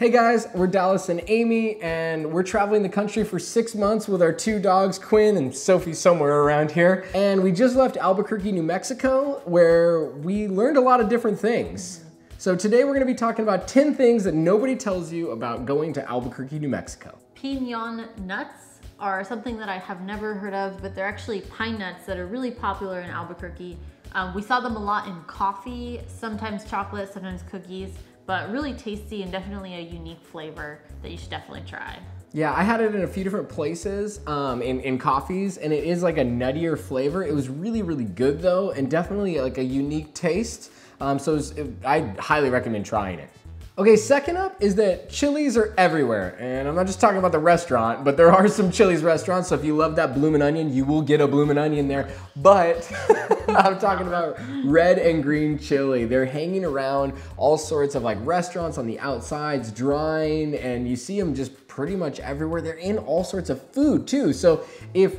Hey guys, we're Dallas and Amy, and we're traveling the country for six months with our two dogs, Quinn and Sophie, somewhere around here. And we just left Albuquerque, New Mexico, where we learned a lot of different things. So today we're gonna be talking about 10 things that nobody tells you about going to Albuquerque, New Mexico. Pinon nuts are something that I have never heard of, but they're actually pine nuts that are really popular in Albuquerque. Um, we saw them a lot in coffee, sometimes chocolate, sometimes cookies but really tasty and definitely a unique flavor that you should definitely try. Yeah, I had it in a few different places um, in, in coffees, and it is like a nuttier flavor. It was really, really good though, and definitely like a unique taste. Um, so was, it, I highly recommend trying it. Okay, second up is that Chili's are everywhere. And I'm not just talking about the restaurant, but there are some Chili's restaurants. So if you love that bloomin' onion, you will get a bloomin' onion there. But I'm talking about red and green chili. They're hanging around all sorts of like restaurants on the outsides, drying, and you see them just pretty much everywhere. They're in all sorts of food too. So if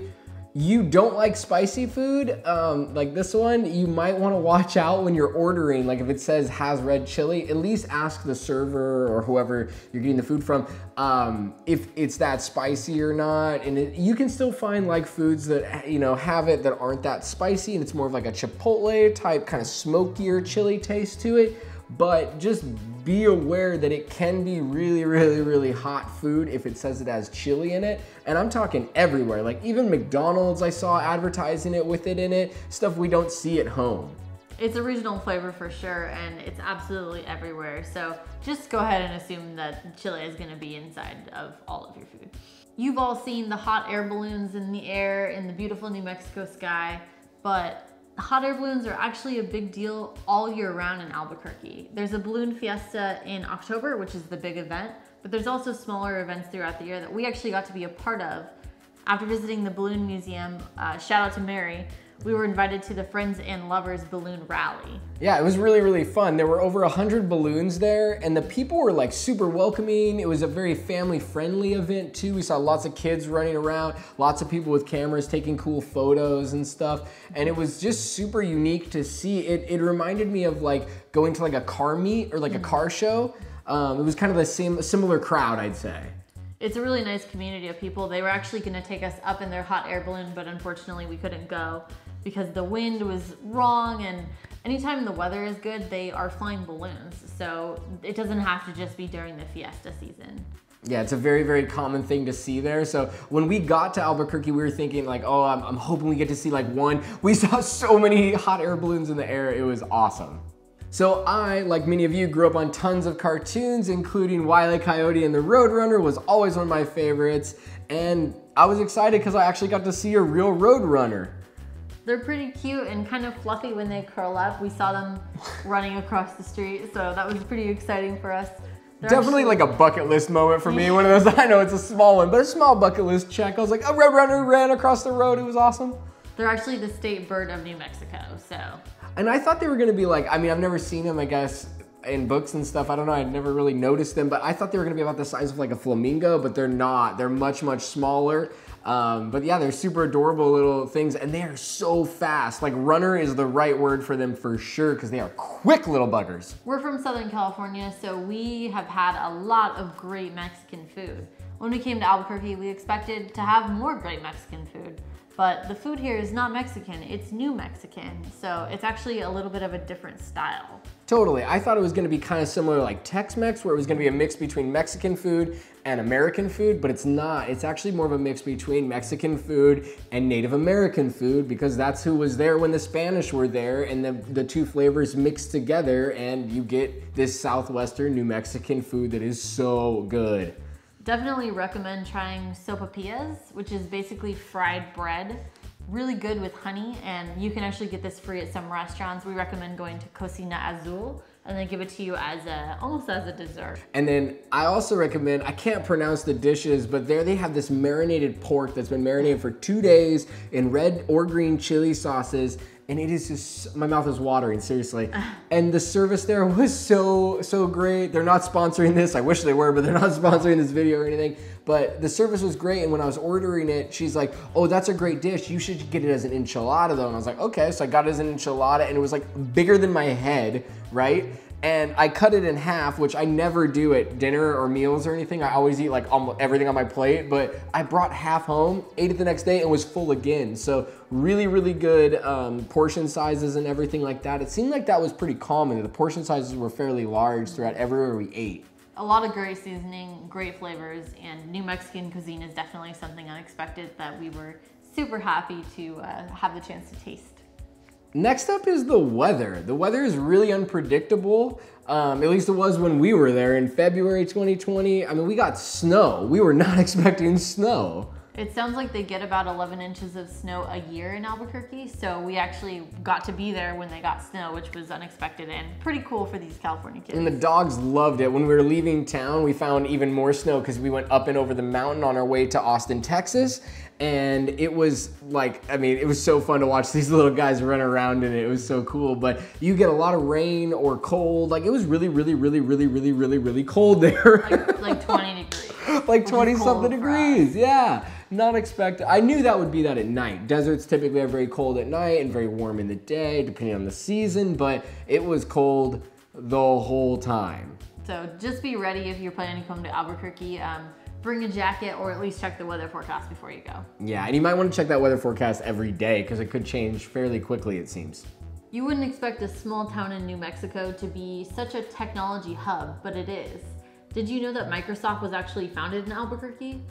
you don't like spicy food, um, like this one, you might want to watch out when you're ordering. Like if it says has red chili, at least ask the server or whoever you're getting the food from um, if it's that spicy or not. And it, you can still find like foods that you know have it that aren't that spicy, and it's more of like a chipotle type kind of smokier chili taste to it but just be aware that it can be really, really, really hot food if it says it has chili in it. And I'm talking everywhere, like even McDonald's, I saw advertising it with it in it, stuff we don't see at home. It's a regional flavor for sure, and it's absolutely everywhere. So just go ahead and assume that chili is gonna be inside of all of your food. You've all seen the hot air balloons in the air in the beautiful New Mexico sky, but hot air balloons are actually a big deal all year round in Albuquerque. There's a balloon fiesta in October, which is the big event, but there's also smaller events throughout the year that we actually got to be a part of. After visiting the Balloon Museum, uh, shout out to Mary, we were invited to the Friends and Lovers Balloon Rally. Yeah, it was really, really fun. There were over 100 balloons there, and the people were like super welcoming. It was a very family friendly event too. We saw lots of kids running around, lots of people with cameras taking cool photos and stuff, and it was just super unique to see. It, it reminded me of like going to like a car meet or like a car show. Um, it was kind of the same, similar crowd, I'd say. It's a really nice community of people. They were actually going to take us up in their hot air balloon, but unfortunately we couldn't go because the wind was wrong and anytime the weather is good, they are flying balloons. So it doesn't have to just be during the fiesta season. Yeah, it's a very, very common thing to see there. So when we got to Albuquerque, we were thinking like, oh, I'm, I'm hoping we get to see like one. We saw so many hot air balloons in the air. It was awesome. So I, like many of you, grew up on tons of cartoons, including Wile E. Coyote and the Roadrunner was always one of my favorites. And I was excited because I actually got to see a real Roadrunner. They're pretty cute and kind of fluffy when they curl up. We saw them running across the street, so that was pretty exciting for us. They're Definitely actually... like a bucket list moment for me. One of those, I know it's a small one, but a small bucket list check. I was like, a red Roadrunner ran across the road. It was awesome. They're actually the state bird of New Mexico, so. And I thought they were gonna be like, I mean, I've never seen them, I guess, in books and stuff. I don't know, I'd never really noticed them, but I thought they were gonna be about the size of like a flamingo, but they're not. They're much, much smaller. Um, but yeah, they're super adorable little things and they are so fast. Like runner is the right word for them for sure because they are quick little buggers. We're from Southern California, so we have had a lot of great Mexican food. When we came to Albuquerque, we expected to have more great Mexican food. But the food here is not Mexican, it's New Mexican. So it's actually a little bit of a different style. Totally. I thought it was gonna be kind of similar like Tex-Mex, where it was gonna be a mix between Mexican food and American food, but it's not. It's actually more of a mix between Mexican food and Native American food because that's who was there when the Spanish were there and the, the two flavors mixed together and you get this Southwestern New Mexican food that is so good. Definitely recommend trying sopapillas, which is basically fried bread really good with honey and you can actually get this free at some restaurants. We recommend going to Cocina Azul and they give it to you as a almost as a dessert. And then I also recommend I can't pronounce the dishes, but there they have this marinated pork that's been marinated for two days in red or green chili sauces. And it is just my mouth is watering seriously. Ah. and the service there was so so great. They're not sponsoring this. I wish they were, but they're not sponsoring this video or anything. But the service was great, and when I was ordering it, she's like, "Oh, that's a great dish. You should get it as an enchilada, though." And I was like, "Okay." So I got it as an enchilada, and it was like bigger than my head, right? And I cut it in half, which I never do at dinner or meals or anything. I always eat like almost everything on my plate, but I brought half home, ate it the next day, and was full again. So really, really good um, portion sizes and everything like that. It seemed like that was pretty common. The portion sizes were fairly large throughout everywhere we ate. A lot of great seasoning, great flavors, and New Mexican cuisine is definitely something unexpected that we were super happy to uh, have the chance to taste. Next up is the weather. The weather is really unpredictable. Um, at least it was when we were there in February 2020. I mean, we got snow. We were not expecting snow. It sounds like they get about 11 inches of snow a year in Albuquerque, so we actually got to be there when they got snow, which was unexpected and pretty cool for these California kids. And the dogs loved it. When we were leaving town, we found even more snow because we went up and over the mountain on our way to Austin, Texas. And it was like, I mean, it was so fun to watch these little guys run around in it. It was so cool. But you get a lot of rain or cold. Like it was really, really, really, really, really, really, really cold there. like, like 20 degrees. like 20 something degrees. Yeah. Not expected. I knew that would be that at night. Deserts typically are very cold at night and very warm in the day, depending on the season, but it was cold the whole time. So just be ready if you're planning to come to Albuquerque. Um, bring a jacket or at least check the weather forecast before you go. Yeah, and you might want to check that weather forecast every day because it could change fairly quickly, it seems. You wouldn't expect a small town in New Mexico to be such a technology hub, but it is. Did you know that Microsoft was actually founded in Albuquerque?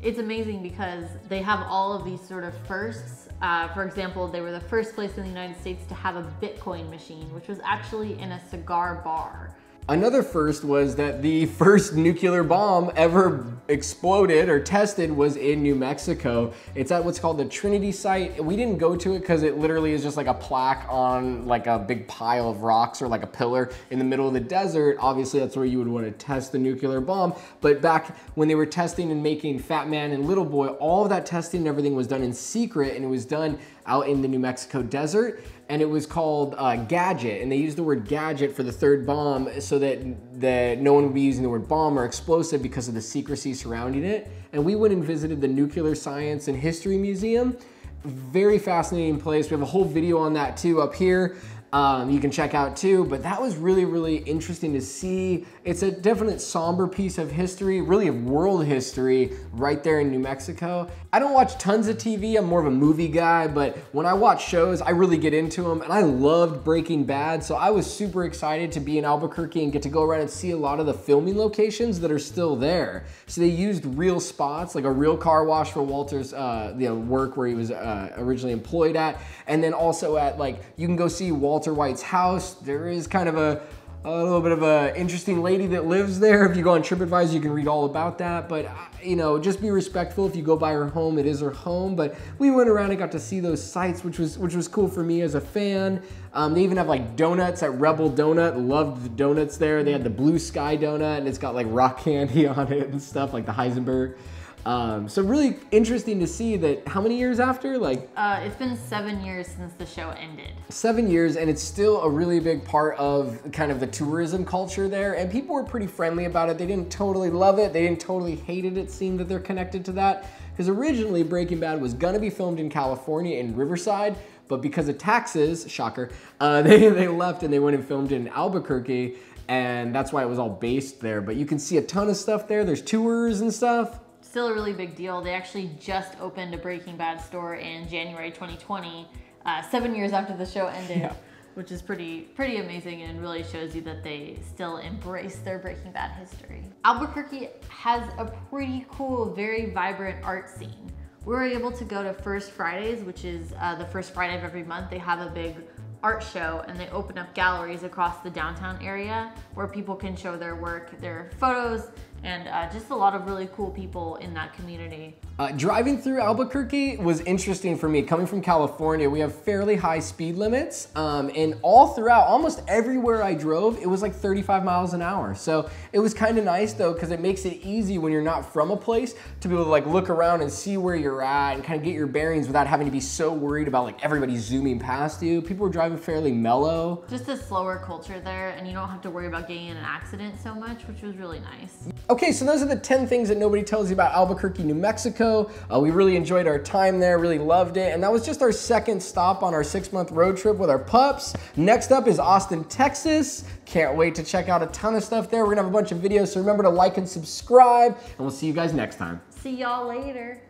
It's amazing because they have all of these sort of firsts. Uh, for example, they were the first place in the United States to have a Bitcoin machine, which was actually in a cigar bar. Another first was that the first nuclear bomb ever exploded or tested was in New Mexico. It's at what's called the Trinity site. We didn't go to it because it literally is just like a plaque on like a big pile of rocks or like a pillar in the middle of the desert. Obviously, that's where you would want to test the nuclear bomb. But back when they were testing and making Fat Man and Little Boy, all of that testing and everything was done in secret and it was done out in the New Mexico desert and it was called uh, Gadget, and they used the word gadget for the third bomb so that that no one would be using the word bomb or explosive because of the secrecy surrounding it. And we went and visited the Nuclear Science and History Museum. Very fascinating place. We have a whole video on that too up here um, you can check out too. But that was really, really interesting to see. It's a definite somber piece of history, really of world history, right there in New Mexico. I don't watch tons of TV, I'm more of a movie guy, but when I watch shows, I really get into them. And I loved Breaking Bad, so I was super excited to be in Albuquerque and get to go around and see a lot of the filming locations that are still there. So they used real spots, like a real car wash for Walter's uh, you know, work where he was uh, originally employed at, and then also at like, you can go see Walter White's house. There is kind of a, a little bit of a interesting lady that lives there. If you go on TripAdvisor, you can read all about that. But, uh, you know, just be respectful if you go by her home. It is her home. But we went around and got to see those sites, which was which was cool for me as a fan. Um, they even have like donuts at Rebel Donut. Loved the donuts there. They had the Blue Sky donut, and it's got like rock candy on it and stuff, like the Heisenberg. Um, so really interesting to see that how many years after? Like uh, it's been seven years since the show ended. Seven years, and it's still a really big part of kind of the tourism culture there. And people were pretty friendly about it. They didn't totally love it. They didn't totally hate it. It seemed that they're connected to that because originally Breaking Bad was gonna be filmed in California in Riverside, but because of taxes, shocker, uh, they they left and they went and filmed in Albuquerque. And that's why it was all based there. But you can see a ton of stuff there. There's tours and stuff still a really big deal. They actually just opened a Breaking Bad store in January 2020, uh, seven years after the show ended. Yeah. Which is pretty pretty amazing and really shows you that they still embrace their Breaking Bad history. Albuquerque has a pretty cool, very vibrant art scene. We were able to go to First Fridays, which is uh, the first Friday of every month. They have a big art show and they open up galleries across the downtown area where people can show their work, their photos, and uh, just a lot of really cool people in that community. Uh, driving through Albuquerque was interesting for me. Coming from California, we have fairly high speed limits, um, and all throughout, almost everywhere I drove, it was like 35 miles an hour. So it was kind of nice though, because it makes it easy when you're not from a place to be able to like look around and see where you're at and kind of get your bearings without having to be so worried about like everybody zooming past you. People were driving fairly mellow. Just a slower culture there, and you don't have to worry about getting in an accident so much, which was really nice. Okay so those are the 10 things that nobody tells you about Albuquerque, New Mexico. Uh, we really enjoyed our time there, really loved it. And that was just our second stop on our six month road trip with our pups. Next up is Austin, Texas. Can't wait to check out a ton of stuff there. We're gonna have a bunch of videos, so remember to like and subscribe, and we'll see you guys next time. See y'all later.